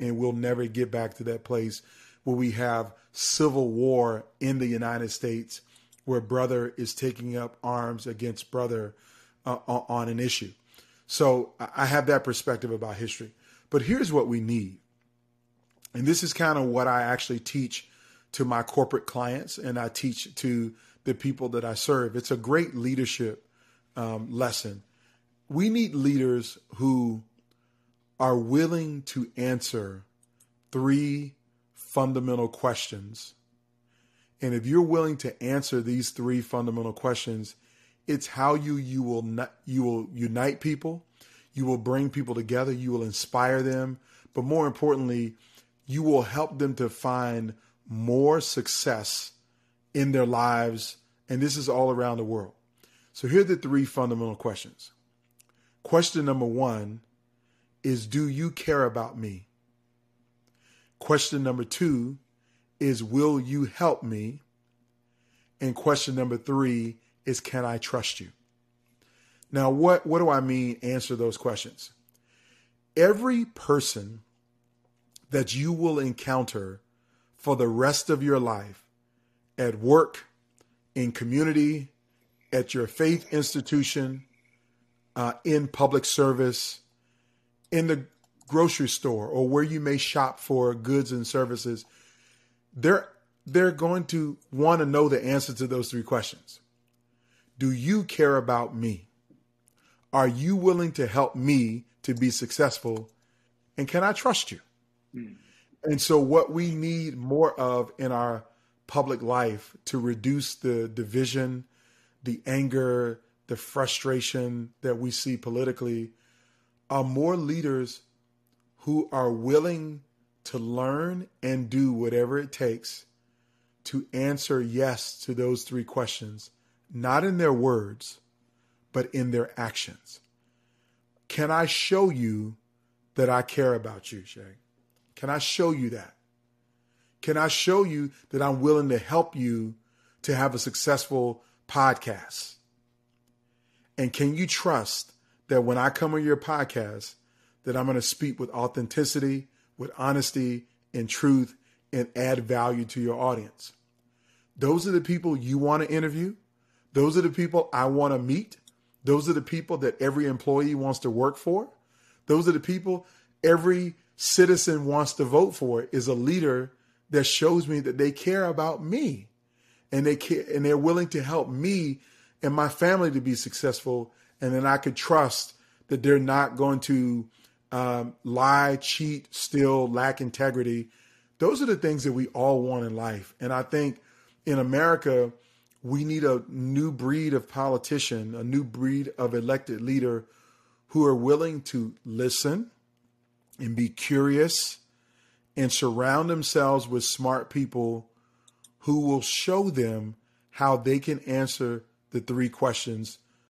and we'll never get back to that place where we have civil war in the United States where brother is taking up arms against brother uh, on an issue. So I have that perspective about history. But here's what we need. And this is kind of what I actually teach to my corporate clients and I teach to the people that I serve. It's a great leadership um, lesson. We need leaders who are willing to answer three fundamental questions. And if you're willing to answer these three fundamental questions, it's how you you will not, you will unite people, you will bring people together, you will inspire them, but more importantly, you will help them to find more success in their lives, and this is all around the world. So here are the three fundamental questions. Question number one is Do you care about me? Question number two is Will you help me? And question number three is Can I trust you? Now, what, what do I mean answer those questions? Every person that you will encounter for the rest of your life at work, in community, at your faith institution, uh, in public service, in the grocery store, or where you may shop for goods and services, they're they're going to want to know the answer to those three questions. Do you care about me? Are you willing to help me to be successful? And can I trust you? Mm. And so, what we need more of in our public life to reduce the division, the anger, the frustration that we see politically are more leaders who are willing to learn and do whatever it takes to answer yes to those three questions, not in their words, but in their actions. Can I show you that I care about you, Shay? Can I show you that? Can I show you that I'm willing to help you to have a successful podcast? And can you trust that when I come on your podcast, that I'm going to speak with authenticity, with honesty and truth and add value to your audience? Those are the people you want to interview. Those are the people I want to meet. Those are the people that every employee wants to work for. Those are the people every citizen wants to vote for is a leader that shows me that they care about me and they care and they're willing to help me and my family to be successful and then I could trust that they're not going to um, lie, cheat, steal, lack integrity. Those are the things that we all want in life. And I think in America, we need a new breed of politician, a new breed of elected leader who are willing to listen, and be curious and surround themselves with smart people who will show them how they can answer the three questions